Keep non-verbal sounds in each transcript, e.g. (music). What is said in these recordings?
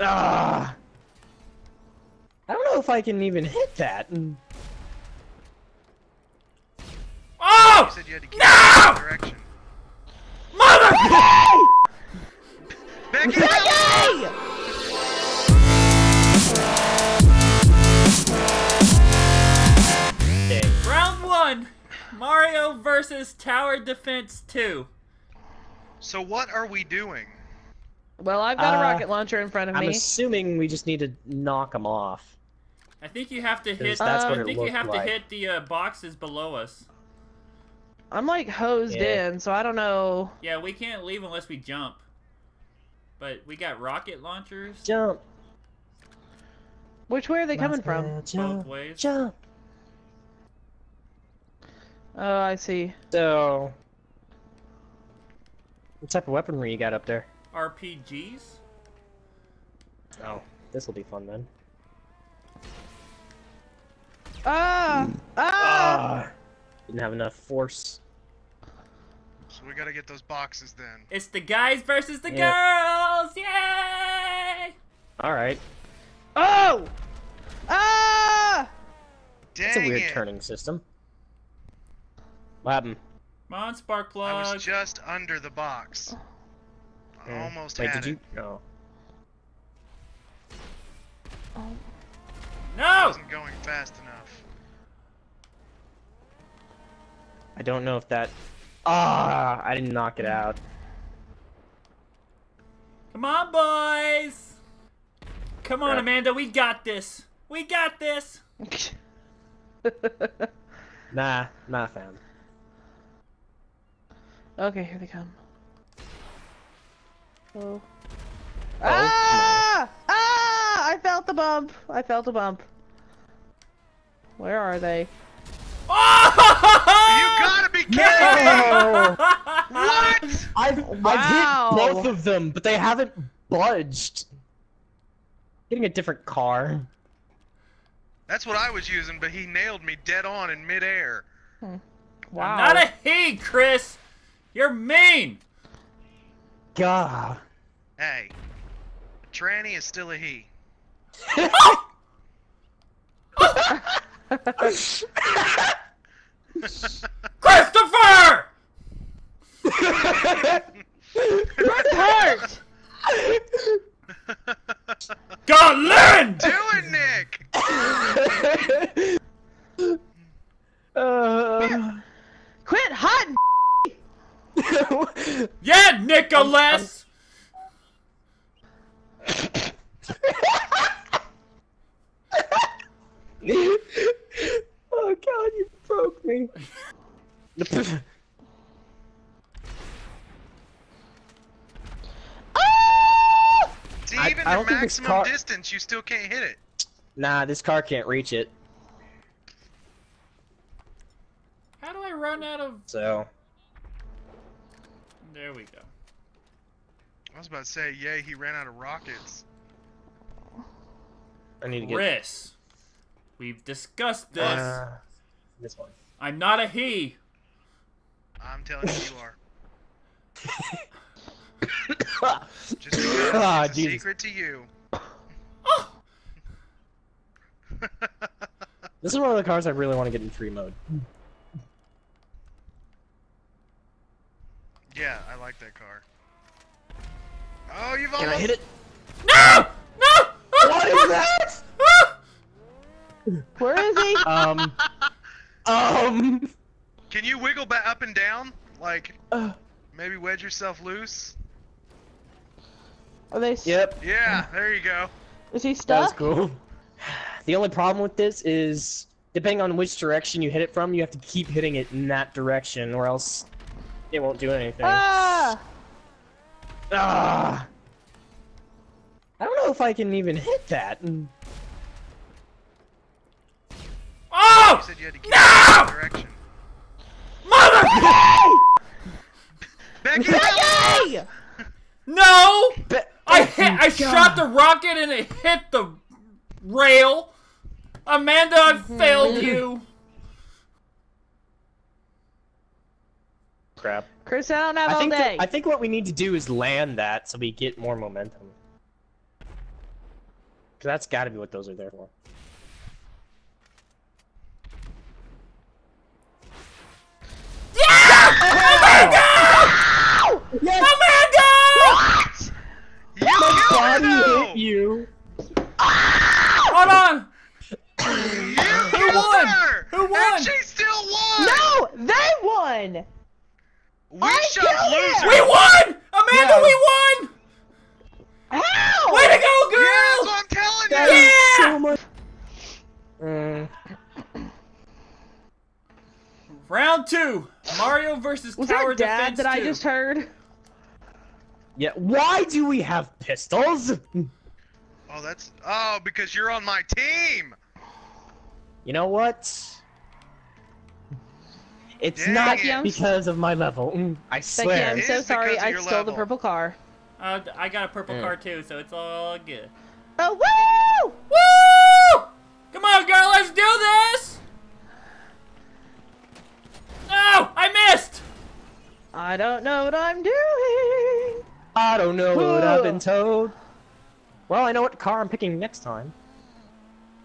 Ah! I don't know if I can even hit that. You Oh! said you had to keep No! in the direction. Mother! Becky! no! Dang. Round one. Mario versus Tower Defense 2. So what are we doing? Well, I've got a Uh, rocket launcher in front of me. I'm assuming we just need to knock them off. I think you have to hit. that's what I it think you have like. to hit the uh, boxes below us. I'm like hosed Yeah. in, so I don't know. Yeah, we can't leave unless we jump. But we got rocket launchers Jump. Which way are they coming from? both ways. Jump. Oh, I see. So, what type of weaponry you got up there? RPGs. Oh, this will be fun then. Ah! Ah! Ah, didn't have enough force. So we gotta get those boxes then. It's the guys versus the Yeah. girls. Yay! All right, Oh! Ah! Dang that's a weird it! turning system. What happened? Come on, spark I was just under the box. I Yeah. almost Wait, had did it. you? No. I No! wasn't going fast enough. I don't know if that. Ah, I didn't knock it out. Come on, boys. Come on, Yeah. Amanda. We got this. We got this. (laughs) Nah, nah, fam. okay, here they come. Oh. Ah! Ah! I felt the bump. I felt a bump. Where are they? Oh! You gotta be kidding (laughs) me! What? I've, Wow. I've hit both of them, but they haven't budged. Getting a different car. That's what I was using, but he nailed me dead on in midair. Wow. Not a he, Chris. You're mean. God. Hey, a tranny is still a he. Christopher! hurt! God, Lynn! Do it, Nick! (laughs) uh, Quit hot! (laughs) Yeah, Nicholas! oh god, you broke me. Ah! See, I- even I at don't think this maximum car- distance, you still can't hit it. nah, this car can't reach it. How do I run out of... So, There we go. I was about to say, yay, he ran out of rockets. I need to get Chris. We've discussed this. uh, this one. I'm not a he. I'm telling you, you are. (laughs) Ah, Just because Ah, it's a secret to you. Oh! (laughs) This is one of the cars I really want to get in free mode. Yeah, like that car. Oh, you've Can. I hit it? No! No! (laughs) What is that? (laughs) Where is he? Um. (laughs) Um. Can you wiggle back up and down? Like, Uh, maybe wedge yourself loose? Are they? s- yep. Yeah, there you go. Is he That was stuck? cool. The only problem with this is, depending on which direction you hit it from, you have to keep hitting it in that direction, or else it won't do anything. Ah! Ah. I don't know if I can even hit that. Oh! You said you had to keep No! in the direction. Mother! Becky! Hey! No! But, I oh, hit. I God. shot the rocket and it hit the rail. Amanda, I failed you. crap. Chris, I don't have I all day. I think what we need to do is land that so we get more momentum. Cause that's gotta be what those are there for. Tower that dad Defense that I just heard? (laughs) yeah. Why do we have pistols? (laughs) Oh, that's oh because you're on my team. You know what? It's Dang not it. Becky, I'm s- because of my level. Mm, I Becky, swear. I'm so sorry. I your stole the purple car. Uh, I got a purple Mm. car too, so it's all good. Oh, woo! Woo! Come on, girl, let's do this! I don't know what I'm doing. I don't know what I've been told. Well, I know what car I'm picking next time.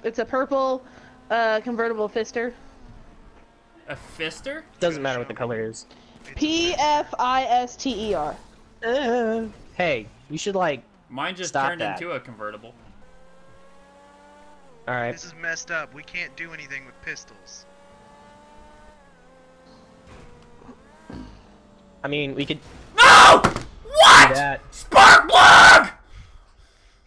It's a purple, uh, convertible Pfister. A Pfister? Doesn't matter what the color is. P F I S T E R. Uh, hey, you should like. Mine just Stop turned that. into a convertible. All right. This is messed up. We can't do anything with pistols. I mean, we could No! What? that. Spark plug!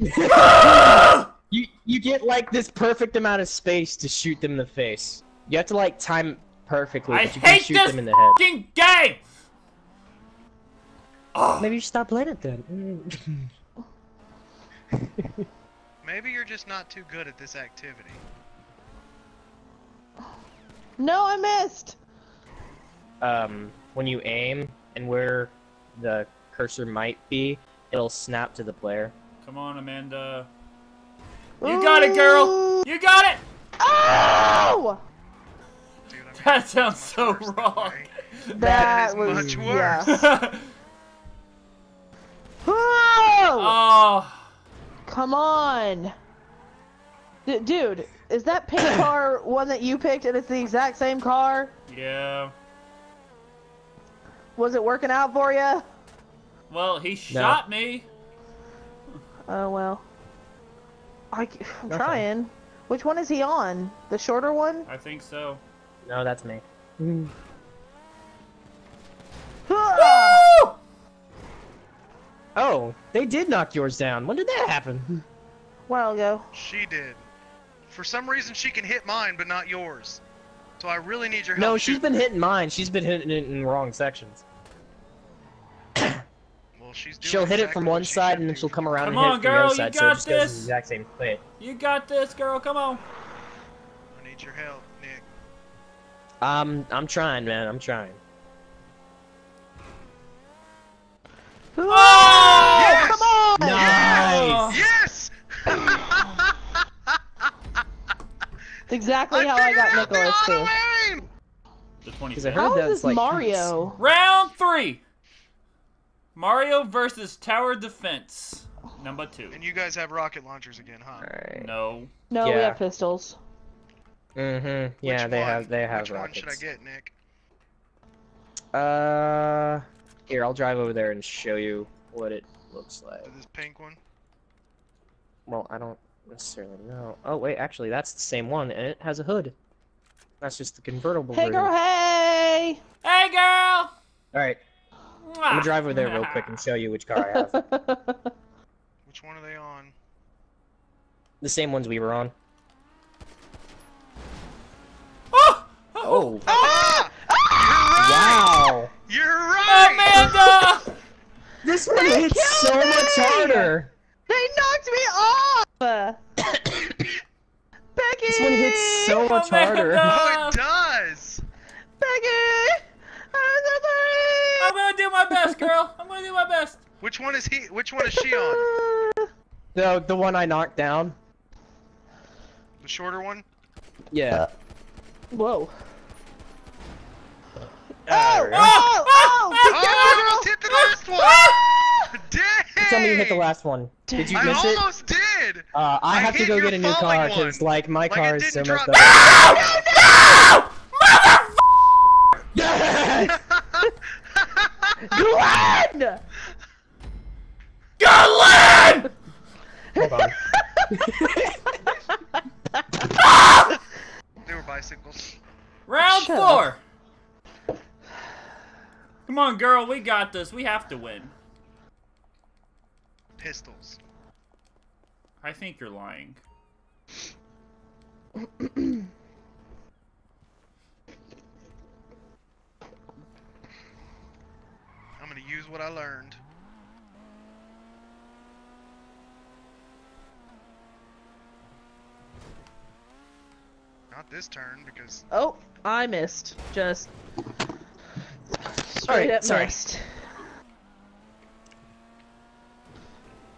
(laughs) You you get like this perfect amount of space to shoot them in the face. You have to like time it perfectly, I but you can hate shoot this them in the head. fucking game! Oh, Maybe you should stop playing it then. (laughs) Maybe you're just not too good at this activity. No, I missed. um, when you aim and where the cursor might be, it'll snap to the player. come on, Amanda. You got it, girl! You got it! Oh! Dude, I mean, That sounds so wrong. that wrong. That is was much worse. (laughs) Oh! oh, Come on. D- dude, is that pink (coughs) car one that you picked and it's the exact same car? yeah. Was it working out for you? Well, he shot me. Oh well. I, am Okay. trying. Which one is he on? The shorter one? I think so. No, that's me. Ah! Woo! Oh, they did knock yours down. When did that happen? A while ago. She did. For some reason, she can hit mine, but not yours. So I really need your help. No, she's shooting been hitting mine. She's been hitting it in wrong sections. (coughs) Well, she's doing She'll hit it from one side and then she'll come around Come and hit on, it from the other you side, so it got just goes in the this. exact same place. You got this, girl. Come on. I need your help, Nick. Um, I'm trying, man. I'm trying. Oh! Yes! Come on! Nice. Yes! That's (laughs) (laughs) exactly how I got Nicholas too. auto-aim! The Because I 25th. heard How that's is this like Mario? Round three. Mario versus Tower Defense. Number two. And you guys have rocket launchers again, huh? Alright. No. No, we have pistols. Mm-hmm. Yeah, Which they one? have. They have Which rockets. one should I get, Nick? Uh, here I'll drive over there and show you what it looks like. This pink one? Well, I don't necessarily know. Oh wait, actually, that's the same one, and it has a hood. That's just the convertible Hey version. girl, hey! Hey, girl. All right, I'm gonna drive over there real quick and show you which car I have. (laughs) Which one are they on? the same ones we were on. Oh! Oh, Ah! wow! You're right! Amanda! (laughs) This one They hits so killed much harder. they knocked me off! Becky! This one hits so much oh Amanda! harder. Oh, it does! Becky! I'm so sorry! I'm gonna do my best, girl. I'm gonna do my best. Which one is he? Which one is she on? (laughs) The the one I knocked down. The shorter one? Yeah. Whoa. Alright. Oh! Oh! Oh, oh, oh! oh I almost hit the last one! (laughs) Dang! Tell me you hit the last one. Did you I miss it? almost did! Uh, I, I have to go get a new car because, like, my Like, car is so didn't much drop better. No! Glenn! Glenn! Hold on. They were bicycles. Round Shut four. Come on, girl. We got this. We have to win. Pistols. I think you're lying. I'm gonna use what I learned. Not this turn because Oh, I missed. Just straight Alright, up sorry. missed.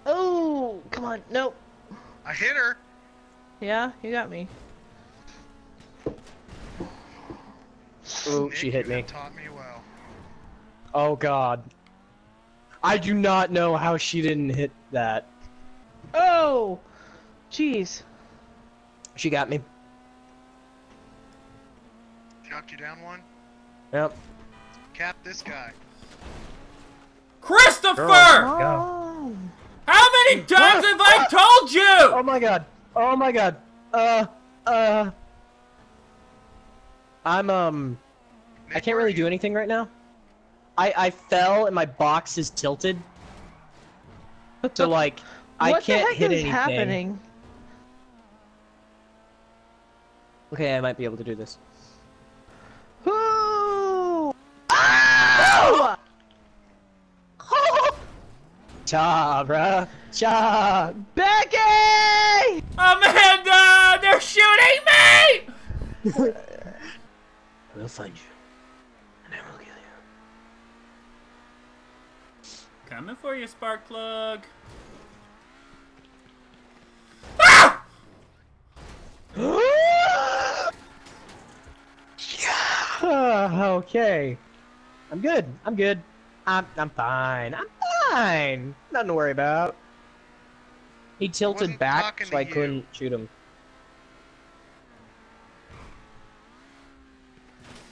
Oh, come on. Nope. I hit her. Yeah, you got me. Ooh, Nick, she hit me. Taught me well. Oh god. I do not know how she didn't hit that. Oh, jeez. She got me. Knocked you down one. Yep. Cap this guy. Christopher! Girl. Go. Oh. How many times have I told you? Oh my god. Oh my god. Uh, uh. I'm, um, I can't really do anything right now. I, I fell and my box is tilted. So, like, I can't hit anything. What the heck hit is anything. happening? Okay, I might be able to do this. Ooh. Ow! Cha, bruh. Cha. Becky! Amanda! They're shooting me! (laughs) I will find you. And I will kill you. Coming for you, spark plug. Ah! (gasps) Ah, okay. I'm good. I'm good. I'm I'm fine. I'm fine. Nothing to worry about. He tilted back, so I you. couldn't shoot him.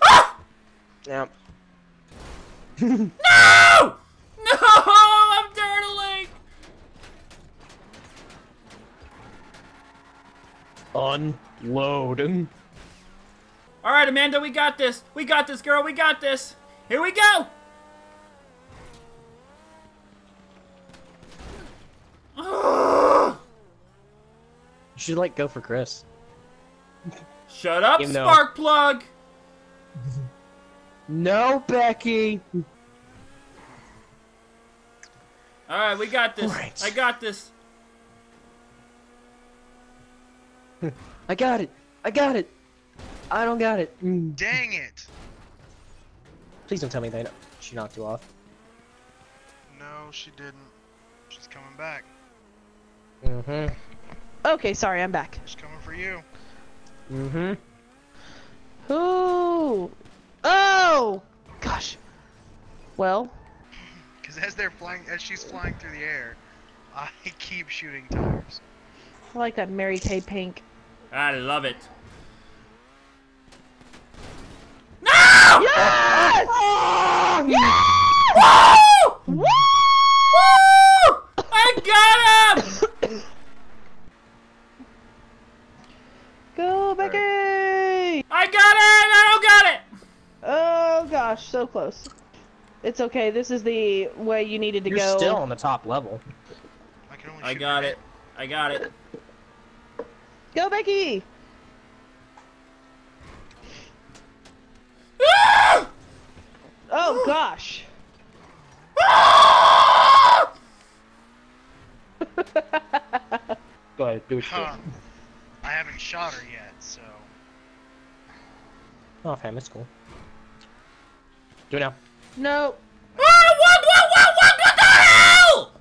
Ah! Yep. (laughs) No! No! (laughs) I'm turtling! Unload. Alright, Amanda, we got this. We got this, girl. We got this. Here we go! Ugh. You should like go for Chris. Shut up, Even though- spark plug! No, Becky. Alright, we got this. Alright. I got this. (laughs) I got it. I got it. I don't got it. Mm. Dang it! Please don't tell me they she knocked you off. No, she didn't. She's coming back. Mm-hmm. Okay, sorry, I'm back. She's coming for you. Mm-hmm. Ooh. Oh! Gosh. Well, Because as they're flying, as she's flying through the air, I keep shooting tires. I like that Mary Kay pink. I love it. No! Yes! Woo! Woo! I got him! Go, Becky! I got it! I don't got it! Oh gosh, so close. It's okay. This is the way you needed to You're go. still on the top level. I can only I got her. it. I got it. Go, Becky! Oh (gasps) gosh. (laughs) Go ahead, do it. Huh. I haven't shot her yet, so. Oh, fam, it's cool. Do it now. No. Ah, what, what, what, what, what the hell?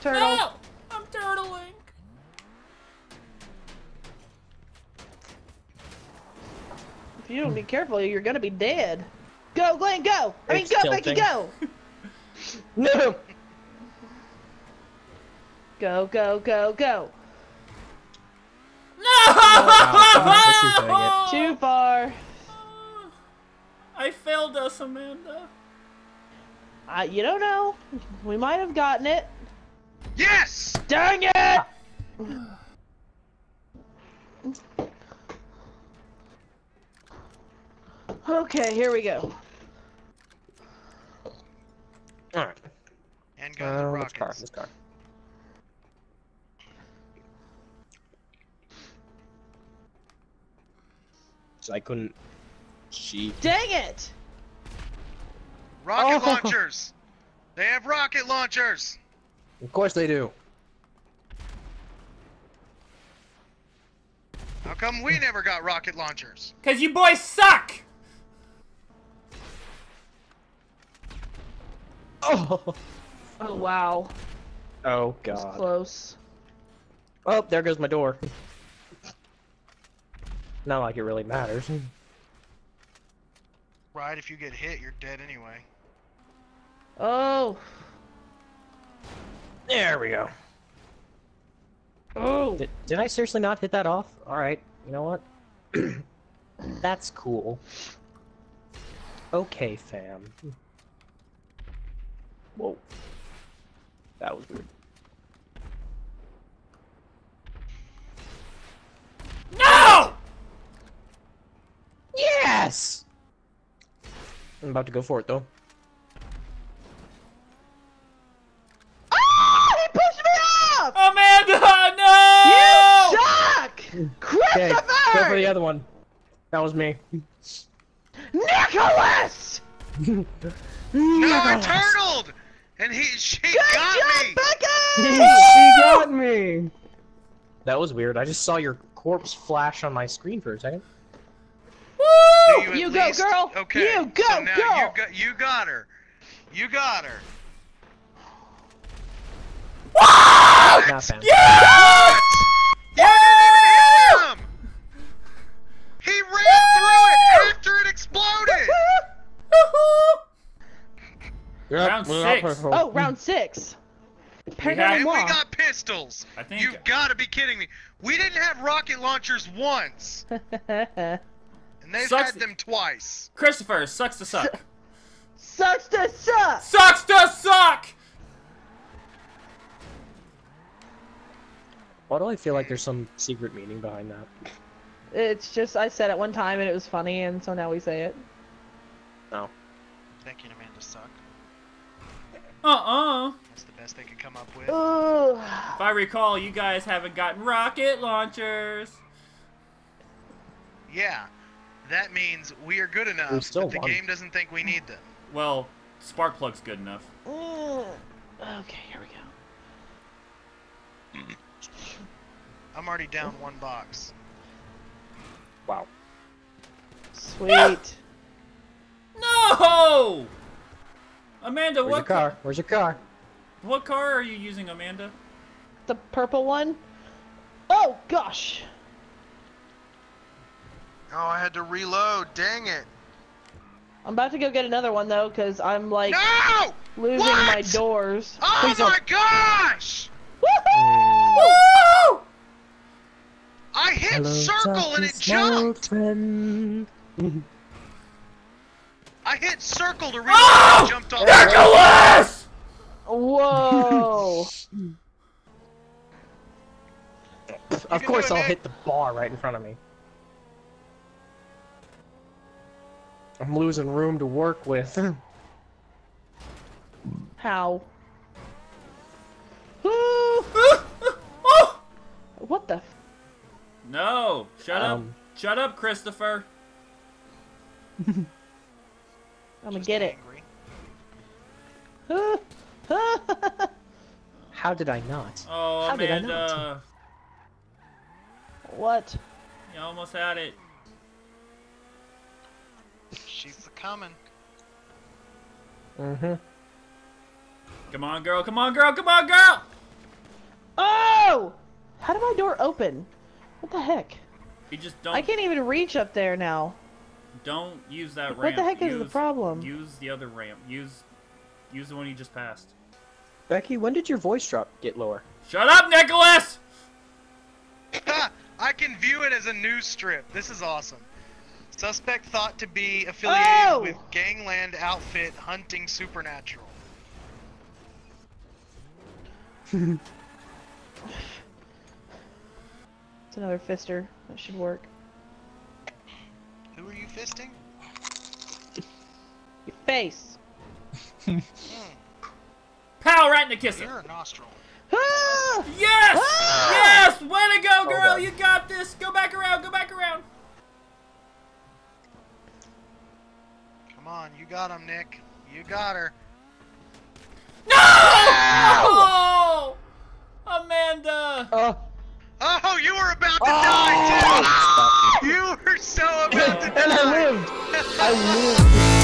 Turtle. No! I'm turtling. If you don't be careful, you're gonna be dead. Go, Glenn, go! I mean, It's go, Becky, go! (laughs) No. Go, go, go, go. this is doing it. Too far. I failed us, Amanda. Uh, you don't know. We might have gotten it. Yes! Dang it! Okay, here we go. Alright. And go the Uh, this car, this car. So I couldn't cheat. Dang it! Rocket Oh. (laughs) launchers! They have rocket launchers! Of course they do. How come we never got rocket launchers? Cause you boys suck! Oh. Oh wow, Oh That was god. close. Oh, there goes my door. Not like it really matters. Right, if you get hit, you're dead anyway. Oh, There we go. oh. Did, did I seriously not hit that off? Alright, you know what? (clears throat) That's cool. Okay, fam. Whoa. That was weird. No! Yes! I'm about to go for it, though. Ah! He pushed me off! Amanda, no! You suck! Okay, go for the other one. That was me. Nicholas! No, I turtled! And he, she Good got job, me! Becky! (laughs) she got me! That was weird. I just saw your corpse flash on my screen for a second. Do at You go, least- girl. Okay. You go, so now girl. You got, you got her. You got her. Not fam. What? You didn't even hit him! He ran through it after it exploded! (laughs) Yep, Round six. Oh, round six. have- And we got pistols! I think- You gotta be kidding me. We didn't have rocket launchers once! (laughs) And they've Sucks- had them twice. Christopher, sucks to suck. (laughs) Sucks to suck! Sucks to suck! Why do I feel like there's some secret meaning behind that? It's just, I said it one time and it was funny, and so now we say it. No. Thank you, Amanda Suck. Uh-uh. That's the best they could come up with. Ugh. If I recall, you guys haven't gotten rocket launchers. Yeah. That means we are good enough, We still but the won. game doesn't think we need them. Well, Sparkplug's good enough. Okay, here we go. (laughs) I'm already down one box. Wow. Sweet. (laughs) No! Amanda, Where's what car? Where's your car? What car are you using, Amanda? the purple one. Oh, gosh. Oh, I had to reload. Dang it. I'm about to go get another one, though, because I'm, like, No! losing What? my doors. Oh Please my don't- gosh! Mm. Woo! I hit Hello, circle and it darkness, my old jumped. friend. I hit circle to reload Oh! and jumped off. Nicholas! Whoa. (laughs) of course I'll Nick. hit the bar right in front of me. I'm losing room to work with. How? Oh! (laughs) What the? F- No! Shut Um. up! Shut up, Christopher! I'm gonna Just get it. (laughs) How did I not? Oh, How did I not? what? You almost had it. She's coming. Mm-hmm. Come on, girl! Come on, girl! Come on, girl! Oh! How did my door open? What the heck? You just don't I can't even reach up there now. don't use that What ramp. the heck is the problem? Use the other ramp. Use use the one you just passed. Becky, when did your voice drop get lower? Shut up, Nicholas! (laughs) I can view it as a news strip. This is awesome. Suspect thought to be affiliated Oh! with gangland outfit hunting supernatural. It's another Pfister. That should work. Who are you fisting? Your face. Pow right in the kisser. You're a nostril. Ah! Yes! Ah! Yes! Way to go, girl! Well done. You got this! Go back around, go back around! Come on, you got him, Nick. You got her. No! Oh! Amanda! Oh, Oh, you were about to Oh! die too. You were so about to die! (laughs) and I lived. I (laughs) lived.